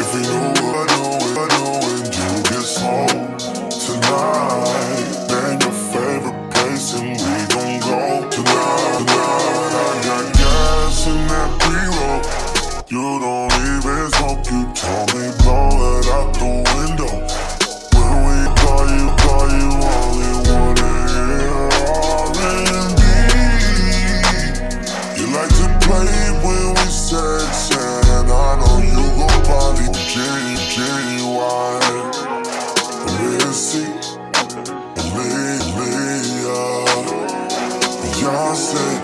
If we knew what I I and you get slow tonight, then your favorite place, and we go. Tonight, I got gas in that pre-roll. You don't. see. Beyonce.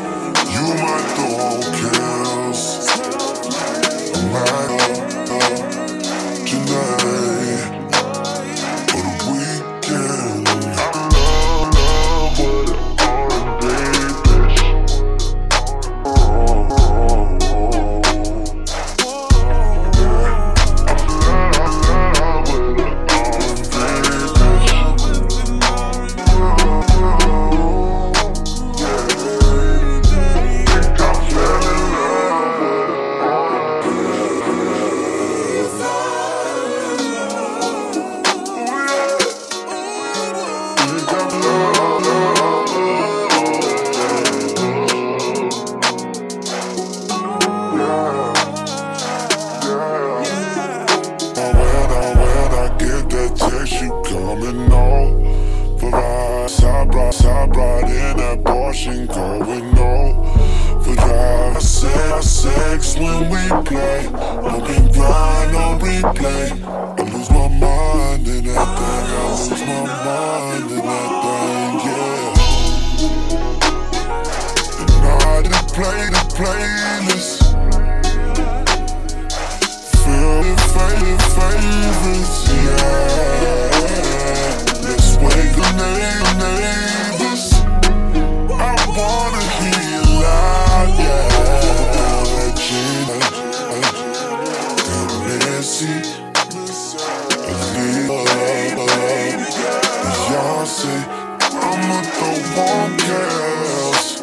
Porsche going over drive. I say I sex when we play. Open grind on replay. I lose my mind in that thing. I lose my mind in that thing, yeah. And I just play the playlist. Feel the favorite favorites, yeah. Beyonce. I'ma throw one girls,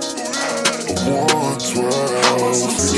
a one twelve.